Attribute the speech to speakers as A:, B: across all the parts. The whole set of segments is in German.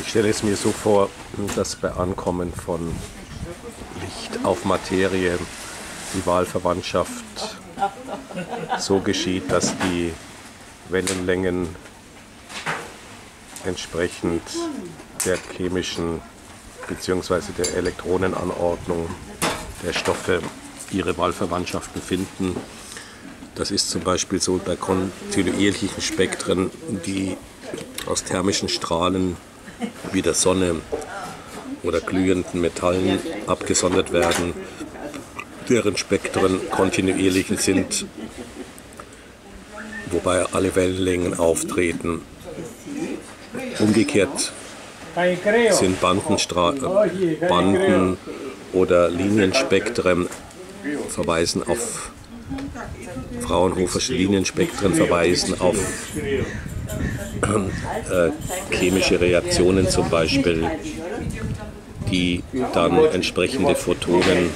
A: Ich stelle es mir so vor, dass bei Ankommen von Licht auf Materie die Wahlverwandtschaft so geschieht, dass die Wellenlängen entsprechend der chemischen bzw. der Elektronenanordnung der Stoffe ihre Wahlverwandtschaften finden. Das ist zum Beispiel so bei kontinuierlichen Spektren, die aus thermischen Strahlen wie der Sonne oder glühenden Metallen abgesondert werden, deren Spektren kontinuierlich sind, wobei alle Wellenlängen auftreten. Umgekehrt sind Bandenstra Banden oder Linienspektren verweisen auf Fraunhofersche Linienspektren verweisen auf äh, chemische Reaktionen zum Beispiel, die dann entsprechende Photonen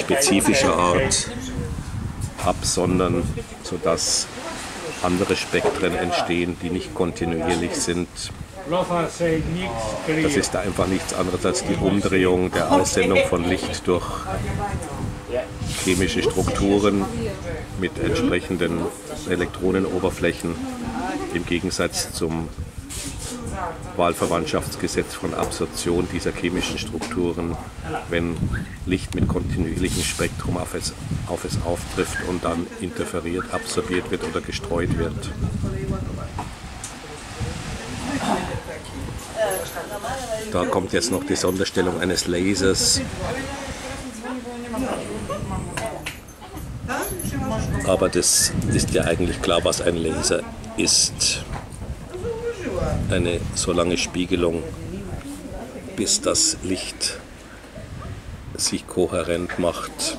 A: spezifischer Art absondern, sodass andere Spektren entstehen, die nicht kontinuierlich sind. Das ist einfach nichts anderes als die Umdrehung der Aussendung von Licht durch chemische Strukturen mit entsprechenden Elektronenoberflächen im Gegensatz zum Wahlverwandtschaftsgesetz von Absorption dieser chemischen Strukturen, wenn Licht mit kontinuierlichem Spektrum auf es, auf es auftrifft und dann interferiert, absorbiert wird oder gestreut wird. Da kommt jetzt noch die Sonderstellung eines Lasers. Aber das ist ja eigentlich klar, was ein Laser ist. Eine so lange Spiegelung, bis das Licht sich kohärent macht